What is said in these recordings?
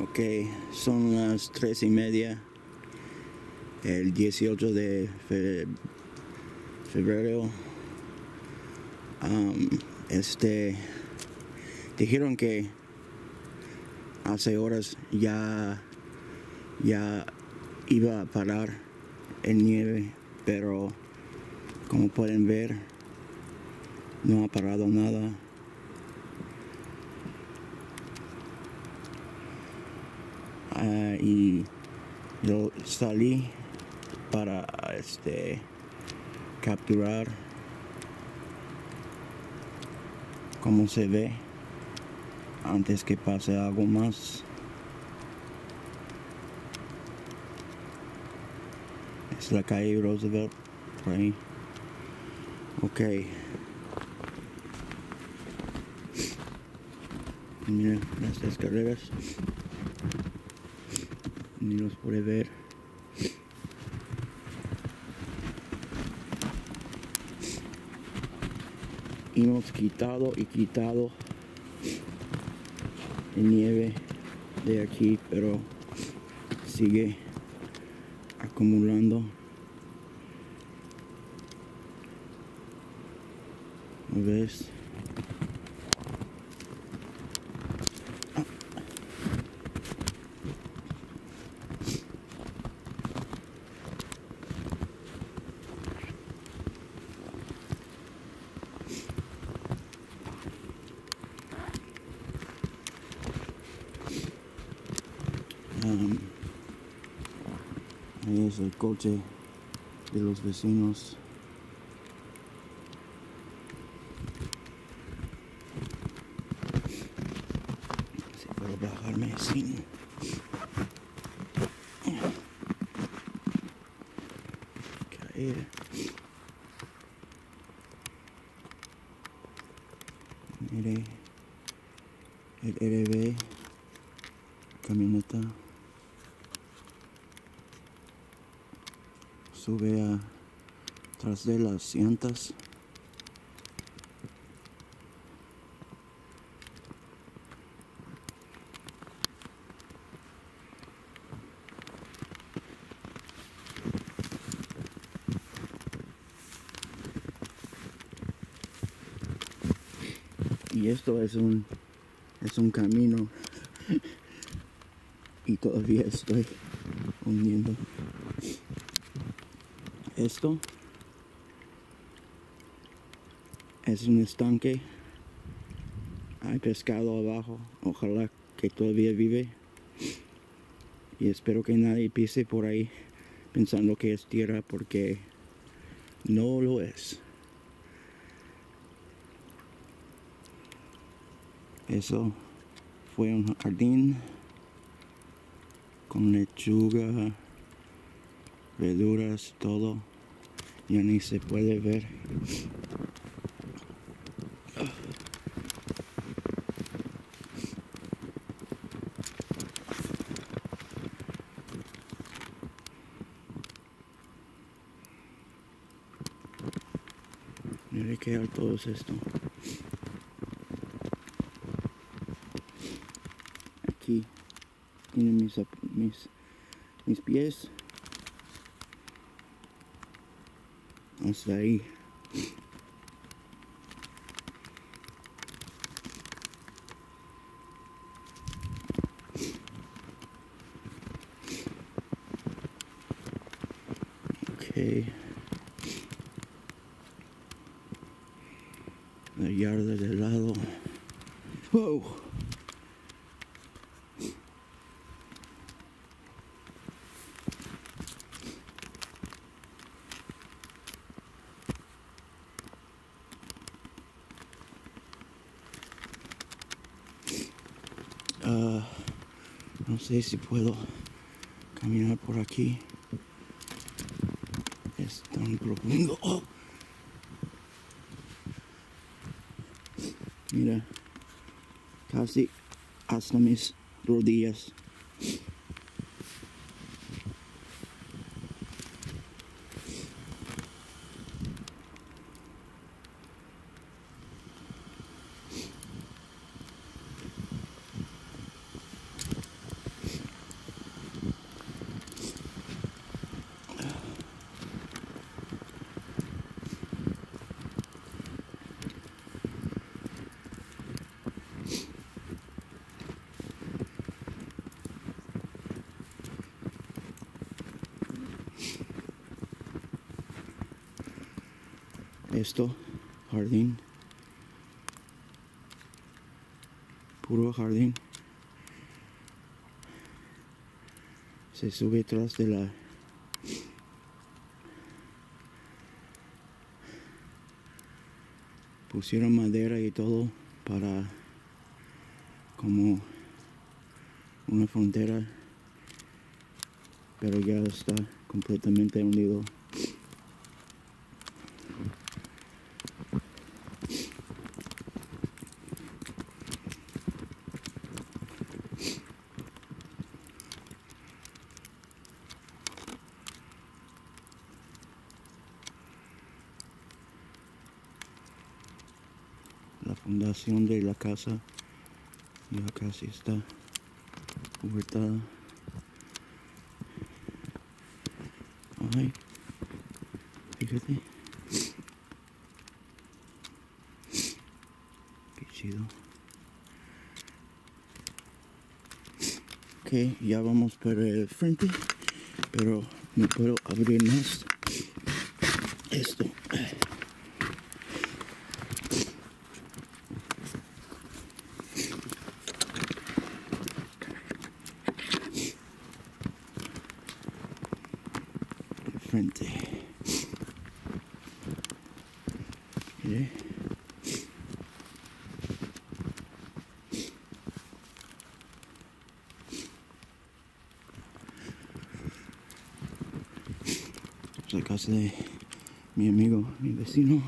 Ok, son las tres y media, el 18 de fe- febrero. Am, este, dijeron que hace horas ya, ya iba a parar el nieve, pero como pueden ver, no ha parado nada. Ah, y yo salí para este capturar cómo se ve antes que pase algo más. Es la calle Roosevelt, por ahí. Ok. Miren las escaleras. Ni los puede ver. Hemos quitado y quitado nieve de aquí, pero sigue acumulando. ¿Lo ves? Am, ahí es el coche de los vecinos. Si puedo bajarme sin caer. Mire el RB camioneta sube a tras de las llantas y esto es un es un camino. Y todavía estoy hundiendo esto. Es un estanque. Hay pescado abajo. Ojalá que todavía vive. Y espero que nadie pise por ahí pensando que es tierra porque no lo es. Eso fue un jardín con lechuga, verduras, todo. Ya ni se puede ver. Qué alto es esto. Aquí tienen mis, mis, mis pies. Hasta ahí. Ok. La yarda de lado. Wow. Ah, no sé si puedo caminar por aquí. Es tan profundo. Oh. Mira, casi hasta mis rodillas. Esto, jardín. Puro jardín. Se sube atrás de la pusieron madera y todo para como una frontera pero ya está completamente hundido la fundación de la casa. Ya casi está cubiertada ay fíjate. Qué chido. Ok ya vamos por el frente pero no puedo abrir más esto la casa de mi amigo, mi vecino.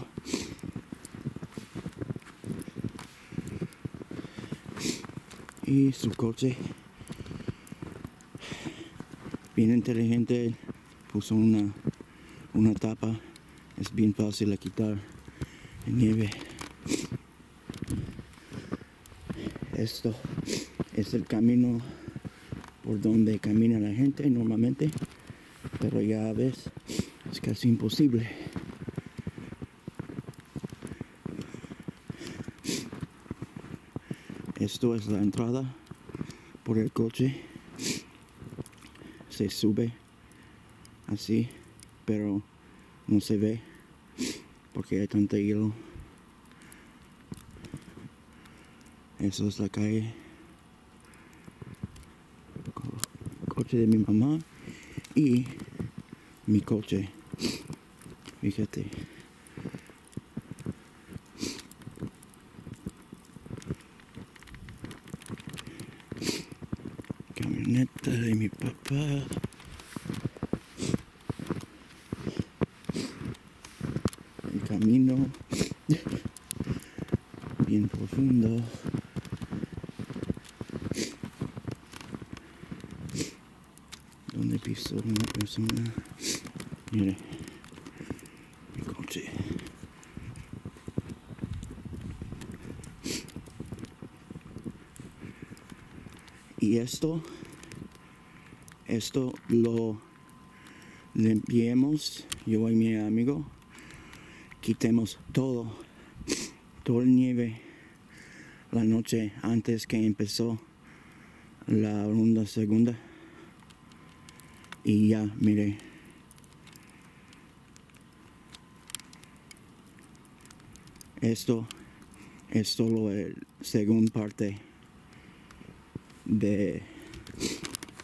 Y su coche. Bien inteligente puso una, una tapa, es bien fácil de quitar en nieve. Esto es el camino por donde camina la gente normalmente, pero ya ves, es casi imposible. Esto es la entrada por el coche. Se sube así, pero no se ve porque hay tanta hielo. Eso es la calle. Coche de mi mamá y mi coche. Fíjate. Camioneta de mi papá. el camino bien profundo donde pisó una persona mire mi coche y esto esto lo limpiemos yo y mi amigo quitemos todo, todo el nieve la noche antes que empezó la ronda segunda. Y ya, mire. Esto es solo el segunda parte de,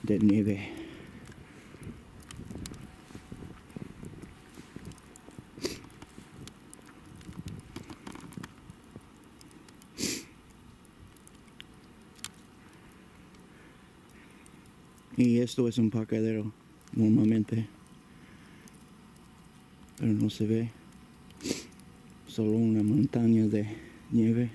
de nieve. Y esto es un parqueadero normalmente. Pero no se ve. Solo una montaña de nieve.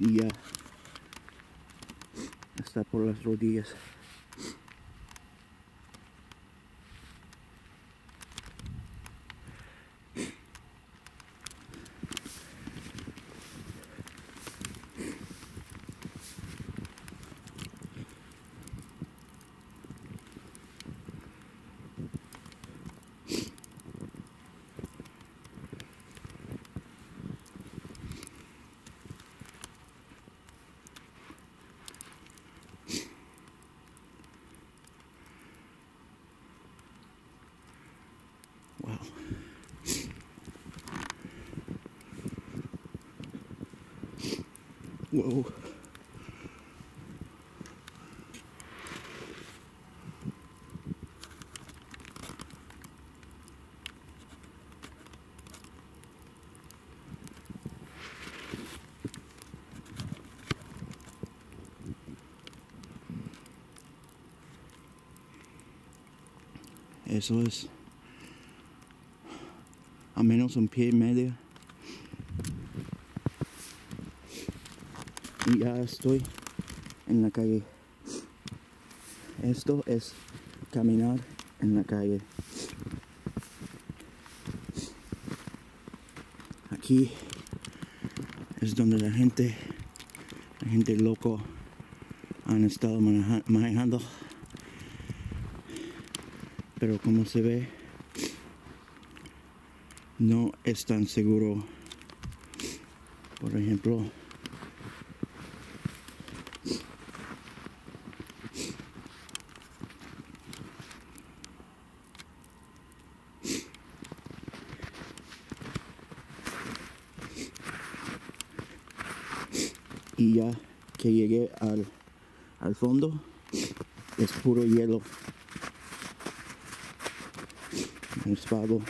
Y ya. Está por las rodillas. Whoa. Eso es a menos un pie y medio. Y ya estoy en la calle. Esto es caminar en la calle. Aquí es donde la gente, la gente loco han estado maneja- manejando. Pero como se ve, no es tan seguro. Por ejemplo, y ya que llegué al, al fondo, es puro hielo. Respaldo.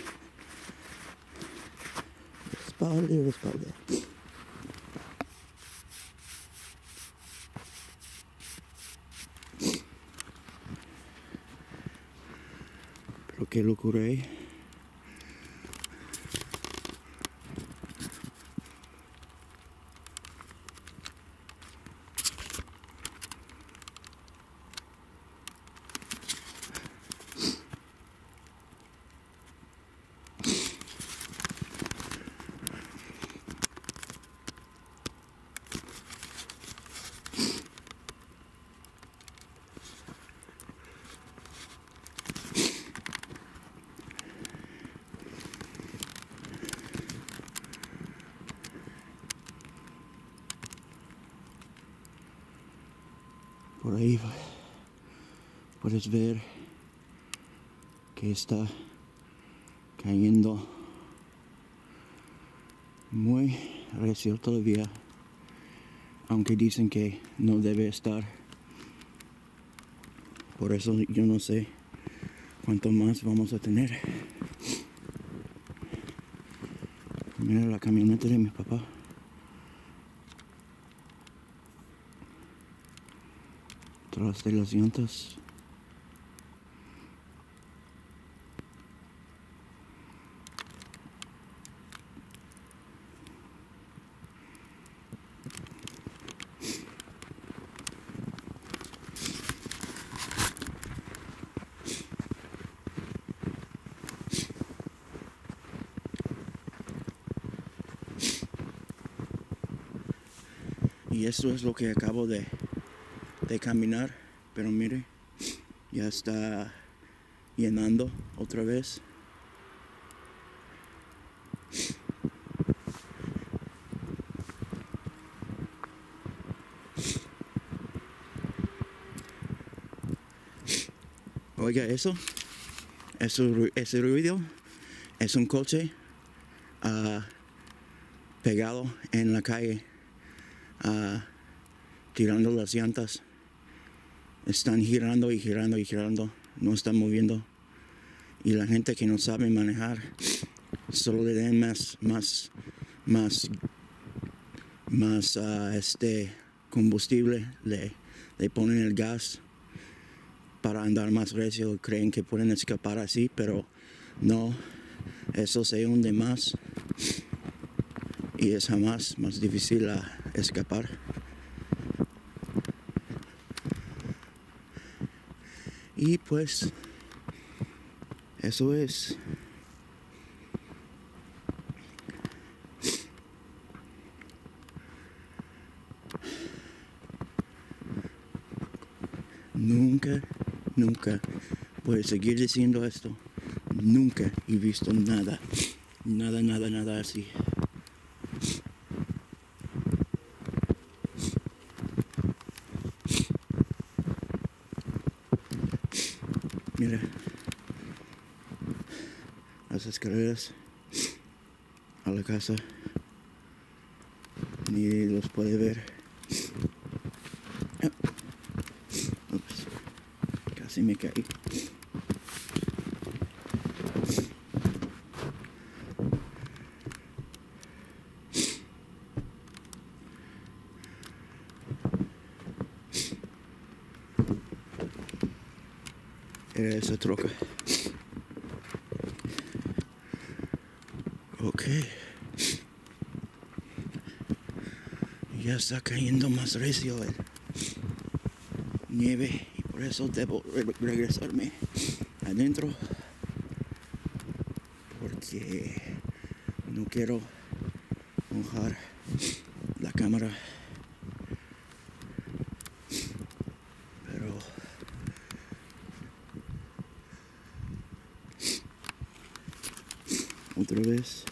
Respalde, respalde. Pero qué locura, ¿eh? Ahí puedes ver que está cayendo muy recio todavía, aunque dicen que no debe estar. Por eso yo no sé cuánto más vamos a tener. Mira la camioneta de mi papá. Tras de las llantas. Y eso es lo que acabo de, de caminar. Pero mire, ya está llenando otra vez. Oiga, eso, eso ese ruido es un coche ah, pegado en la calle, ah, tirando las llantas. Están girando y girando y girando, no están moviendo. Y la gente que no sabe manejar, solo le den más, más, más, más ah, este combustible, le, le ponen el gas para andar más recio, creen que pueden escapar así, pero no, eso se hunde más y es jamás más difícil a escapar. Y pues eso es. Nunca, nunca voy a seguir diciendo esto. Nunca he visto nada, nada, nada, nada así. Mira, las escaleras a la casa, ni los puede ver. Casi me caí. Esa troca. Ok. Ya está cayendo más recio el nieve y por eso debo re- regresarme adentro porque no quiero mojar la cámara pero otra vez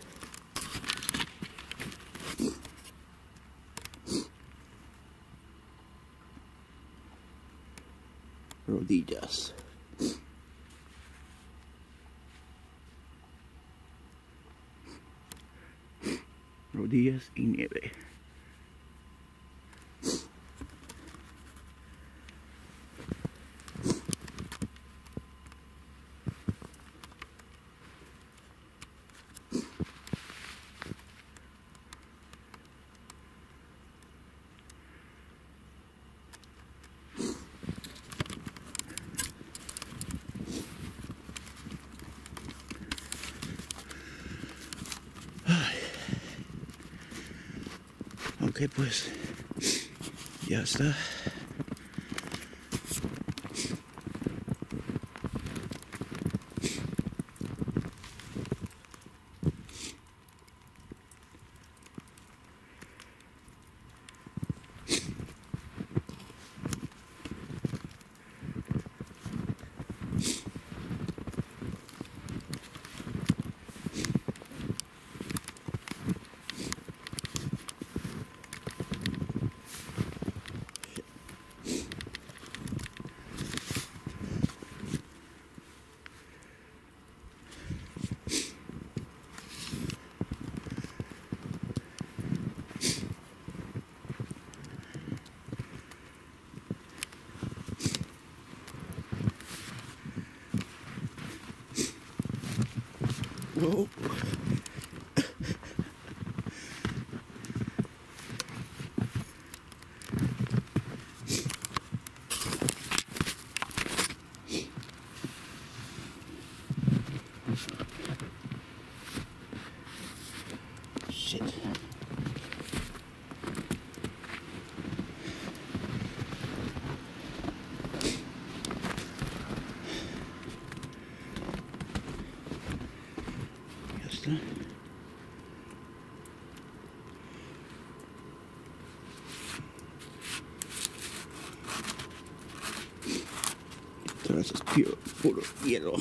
rodillas. Y nieve. Ok, pues ya Todo es puro, puro hielo.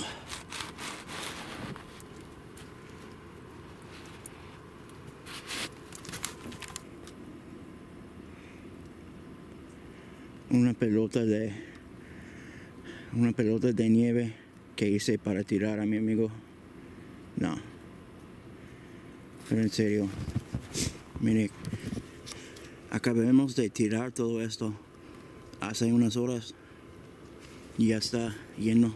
Una pelota de una pelota de nieve que hice para tirar a mi amigo. No. Pero en serio. Mire, acabamos de tirar todo esto hace unas horas y ya está lleno.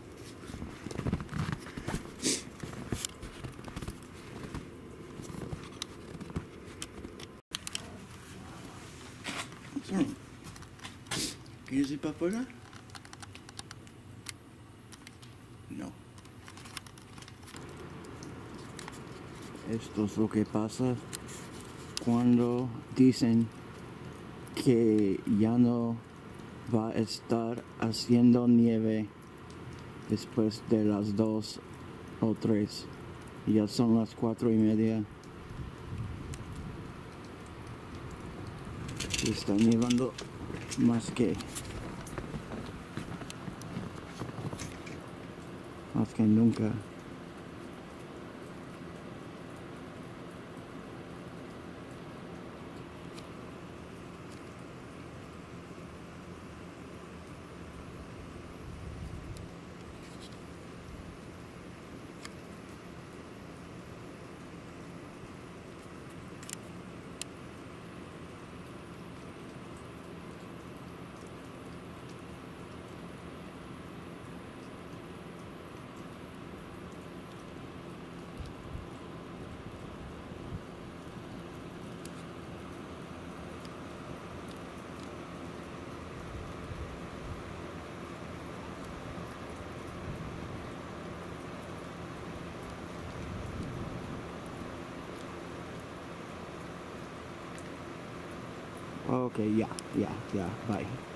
¿Quieres ir para afuera? No. Esto es lo que pasa cuando dicen que ya no va a estar haciendo nieve después de las dos o tres. Ya son las cuatro y media. Y está nevando más que más que nunca. Ok, ya, ya, ya, bye.